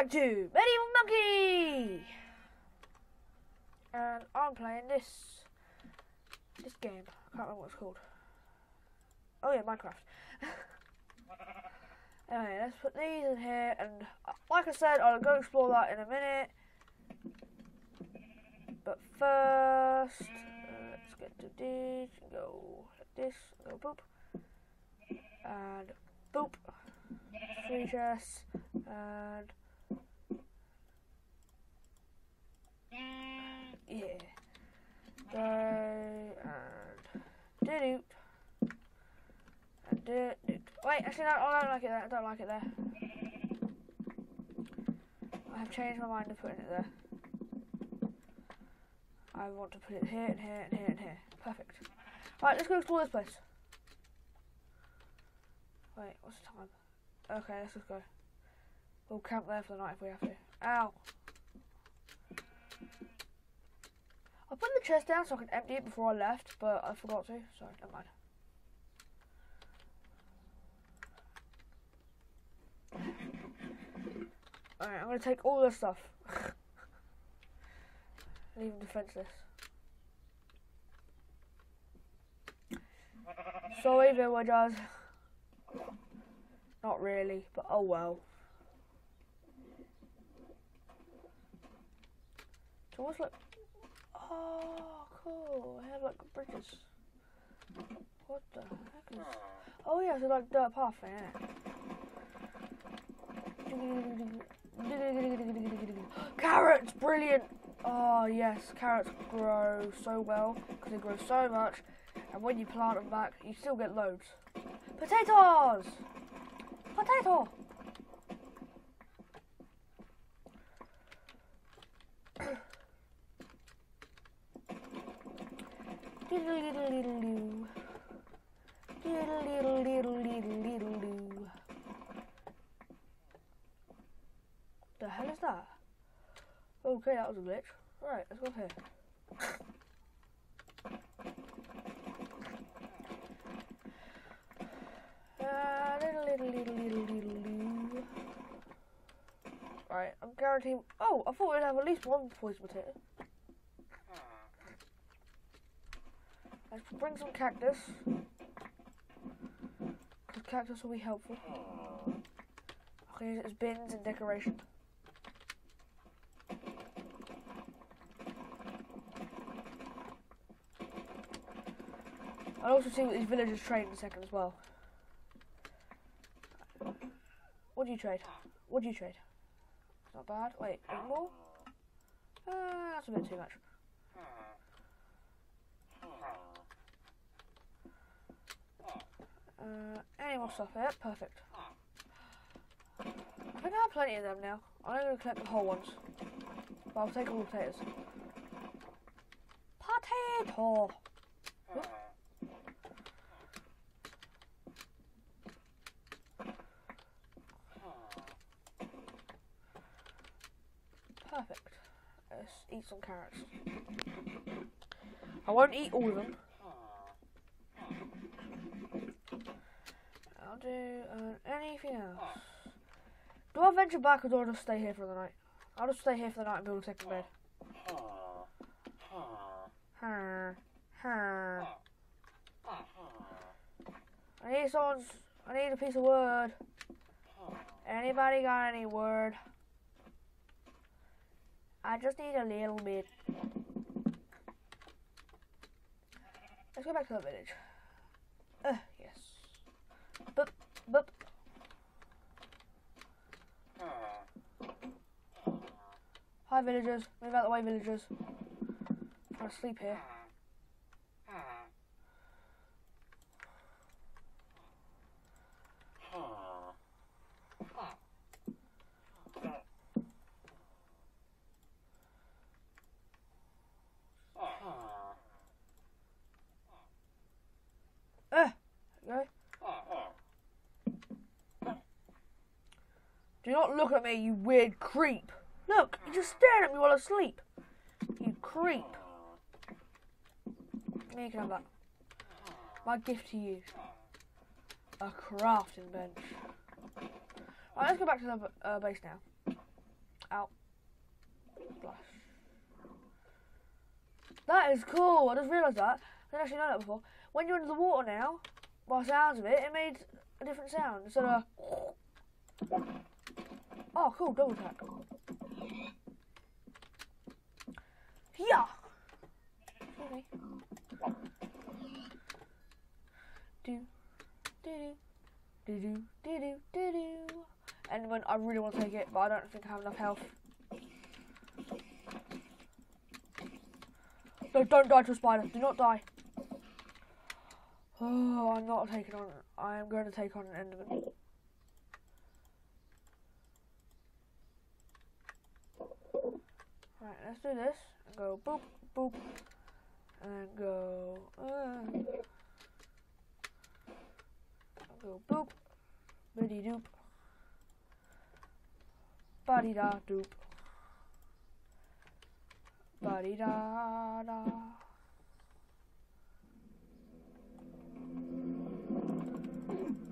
back to Medieval Monkey! And I'm playing this this game. I can't remember what it's called. Oh yeah, Minecraft. anyway, let's put these in here, and uh, like I said, I'll go explore that in a minute. But first, uh, let's get to these. Go like this. Go boop. And boop. Three chests. And yeah. Go and do do. And do do. Wait, actually, no, I don't like it there. I don't like it there. I have changed my mind to putting it there. I want to put it here and here and here and here. Perfect. Right, let's go explore this place. Wait, what's the time? Okay, let's just go. We'll camp there for the night if we have to. Ow! I put the chest down so I could empty it before I left, but I forgot to, so never mind. Alright, I'm gonna take all this stuff. Leave them defenseless. Sorry, villagers. Not really, but oh well. What's like? Oh, cool. I have like bridges. What the heck is? Oh yeah, so like dirt path thing, innit? Carrots, brilliant. Oh yes, carrots grow so well because they grow so much, and when you plant them back, you still get loads. Potatoes. Potato. Diddle doo. The hell is that? Okay, that was a glitch. Right, let's go here. Uh, diddle diddle diddle diddle diddle doo. Right, I'm guaranteeing. Oh, I thought we'd have at least one poison potato. Let's bring some cactus. Because cactus will be helpful. I can use it as bins and decoration. I'll also see what these villagers trade in a second as well. What do you trade? What do you trade? It's not bad. Wait, more? Uh, that's a bit too much. Uh, any more stuff here? Perfect. I think I have plenty of them now. I'm not going to collect the whole ones. But I'll take all the potatoes. Potato! Perfect. Let's eat some carrots. I won't eat all of them. I'll do uh, anything else. Do I venture back or do I just stay here for the night? I'll just stay here for the night and build a second bed. Huh. Huh. I need someone's. I need a piece of wood. Anybody got any wood? I just need a little bit. Let's go back to the village. Yes. Boop, boop. Hi, villagers. Move out the way, villagers. I'm trying to sleep here. Uh, go. Do not look at me, you weird creep. Look, you're just staring at me while I sleep. You creep. You can have that. My gift to you. A crafting bench. Right, let's go back to the uh, base now. Out. Splash. That is cool. I just realised that. I didn't actually know that before. When you're under the water now, by sounds of it, it made a different sound instead of. Oh, cool. Double tap. Yeah. Me. Do, do, do, do, do, do, do, do. And I really want to take it, but I don't think I have enough health. No, don't die to a spider. Do not die. Oh, I'm not taking on. I am going to take on an Enderman. Right, let's do this. Go boop, boop, and go. Uh, go boop, biddy doop, body da doop, body da da.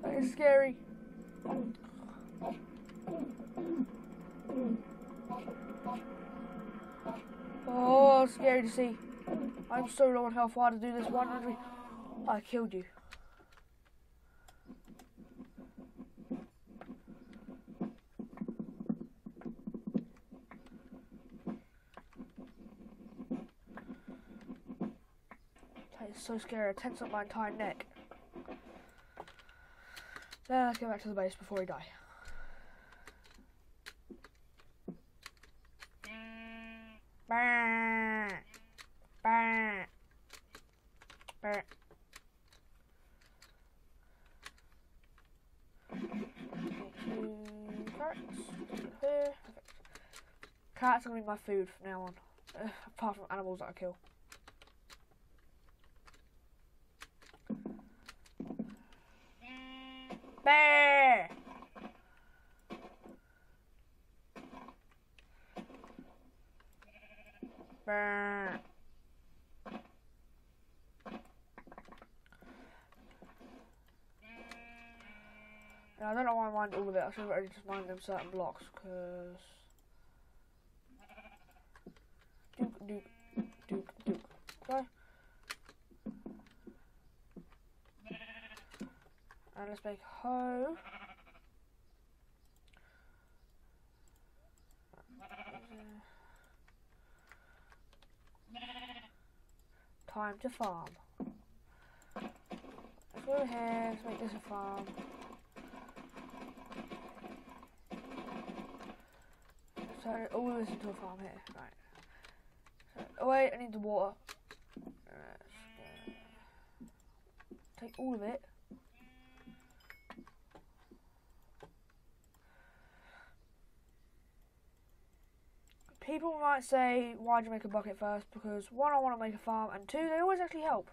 That is scary. Oh, scary to see. I'm so low on health. Why to do this one? I killed you. That is so scary. I tense up my entire neck. Then let's go back to the base before we die. Carrots. Here. Carrots are gonna be my food from now on. Uh, apart from animals that I kill. Bear! Bear. Yeah, I don't know why I mined all of it. I should have already just mined them certain blocks, because... Duke, duke, duke, duke. Okay. And let's make hoe. Time to farm. Let's go ahead, let's make this a farm. So, into a farm here, right. So, oh wait, I need the water. Take all of it. people might say, why'd you make a bucket first? Because one, I want to make a farm, and two, they always actually help.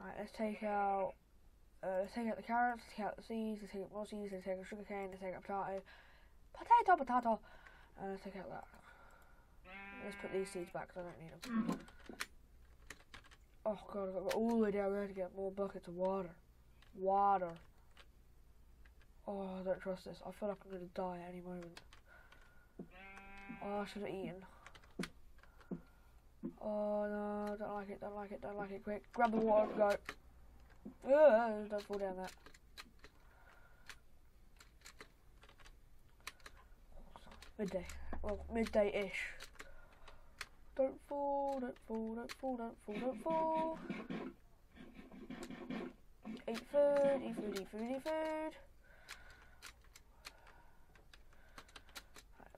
Right, let's take out, uh, let's take out the carrots, take out the seeds, let's take out more seeds, let's take out sugar cane, let's take out potato, potato, potato, and let's take out that. Let's put these seeds back because I don't need them. Oh god, I've got to go all the way down there to get more buckets of water. Water. Oh, I don't trust this. I feel like I'm going to die at any moment. Oh, I should have eaten. Oh no, don't like it, don't like it, don't like it. Quick, grab the water and go. Ugh, don't fall. Midday. Well, midday-ish. Don't fall, don't fall, don't fall, don't fall, don't fall. Eat food, eat food, eat food, eat food.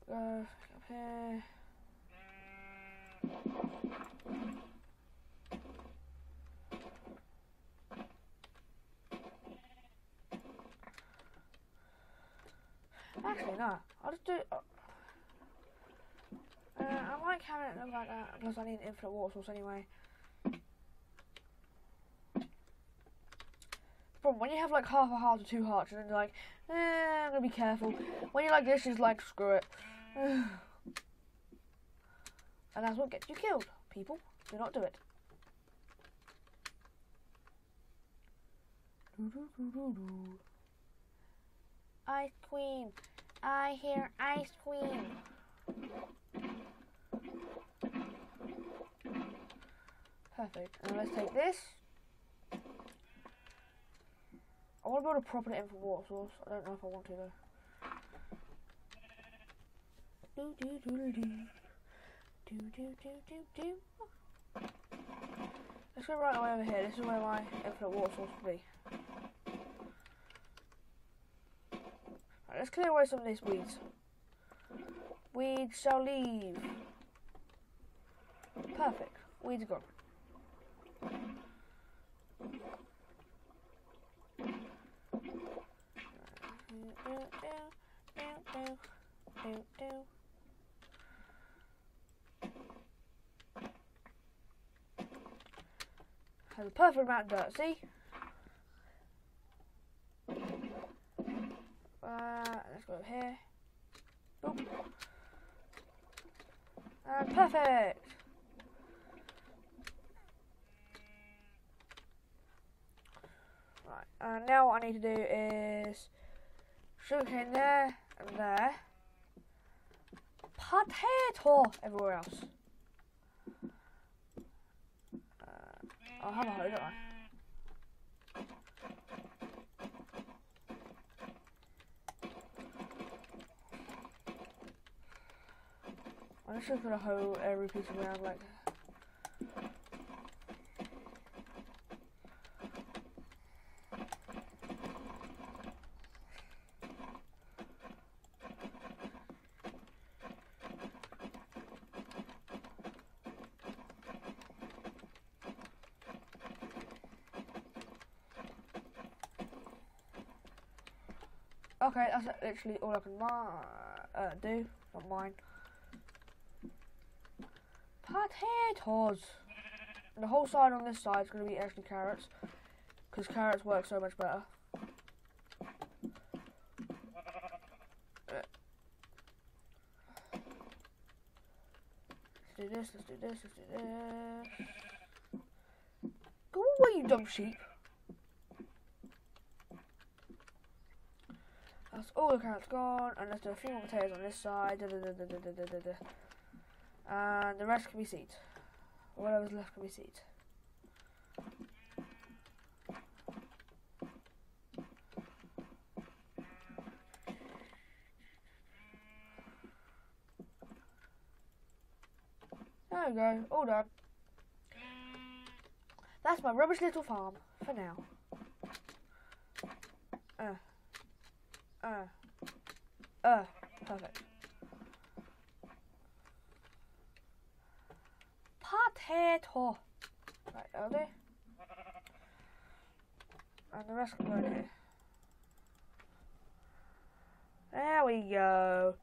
Right, go up here. really. I'll just do. Uh, I like having it look like that. because uh, I need an infinite water source anyway. But when you have like half a heart or two hearts, and then you're like, eh, I'm gonna be careful. When you're like this, you just like, screw it. and that's what gets you killed, people. Do not do it. Ice Queen. I hear ice cream. Perfect. And let's take this. I want to build a proper infant water source. I don't know if I want to though. Do do do do. Do do do do do. Let's go right away over here. This is where my infinite water source will be. Let's clear away some of these weeds. Weeds shall leave. Perfect. Weeds gone. Has a perfect amount of dirt, see? Uh, let's go over here. Boop. And perfect! Right, and now what I need to do is sugarcane there and there. Potato everywhere else. Uh, I'll have a hoe, don't I? I'm just gonna hoe every piece of ground like Okay, that's literally all I can uh, do. Not mine. Potatoes. The whole side on this side is going to be actually carrots. Because carrots work so much better. Let's do this, let's do this, let's do this. Go away, you dumb sheep. That's all the carrots gone, and let's do a few more potatoes on this side. Da, da, da. And the rest can be seeds. Whatever's left can be seeds. There we go, all done. That's my rubbish little farm for now. Uh. Uh. Uh. Perfect. Potato. Right, over. And the rest can go in here. There we go.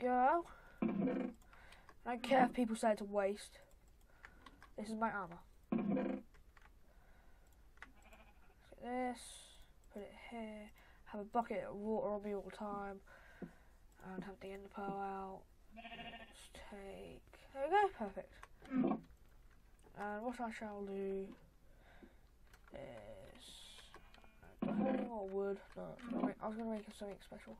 Go. I don't care if people say it's a waste. This is my armor. Get this, put it here, have a bucket of water on me all the time, and have the ender pearl out. Let's take. There we go, perfect. And what I shall do is. More wood? No, I was was gonna make something special.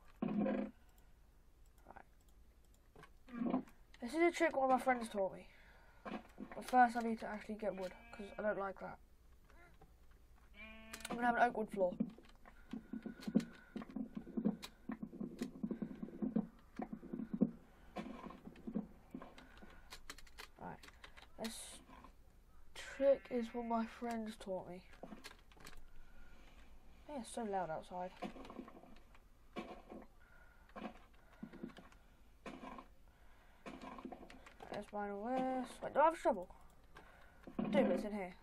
This is a trick one of my friends taught me. But first I need to actually get wood, because I don't like that. I'm going to have an oak wood floor. Right. This trick is what my friends taught me. Yeah, it's so loud outside. Let's find all this. Wait, do I have a shovel? Do, but it's in here.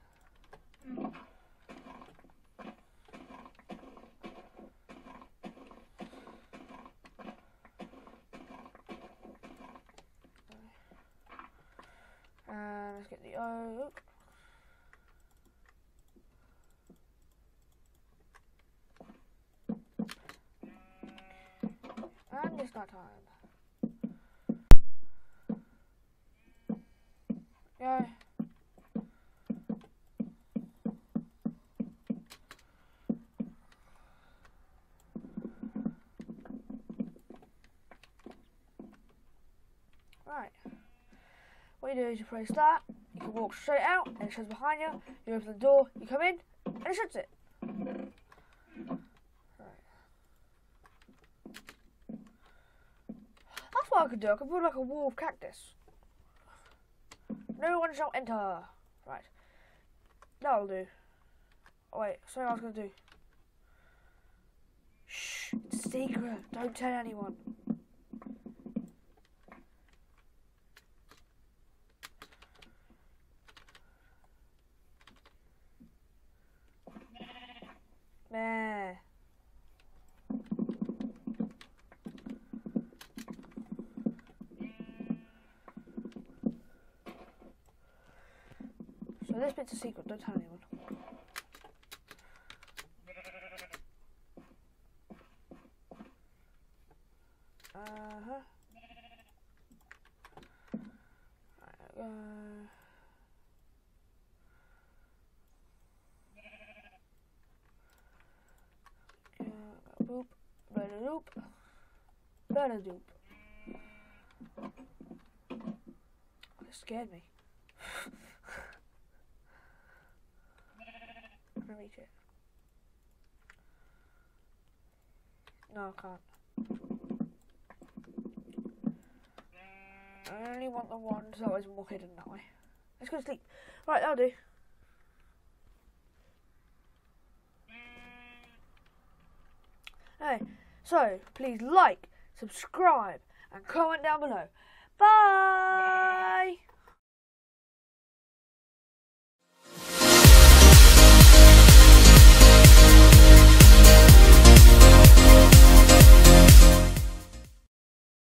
And let's get the oak. And it's night time. Go. Right. What you do is you press that, you can walk straight out, and it shuts behind you. You open the door, you come in, and it shuts it. Right. That's what I could do. I could build like a wall of cactus. No one er shall enter. Right. That'll do. Oh wait, sorry I was gonna do. Shh, it's secret. Don't tell anyone. Meh. Bit's a secret, don't tell anyone. Uh-huh. Right, uh, boop, better doop, better doop. Scared me. Reach it? No, I can't. I only want the one so it's more hidden that way. Let's go to sleep. Right, that'll do. Hey, so please like, subscribe, and comment down below. Bye!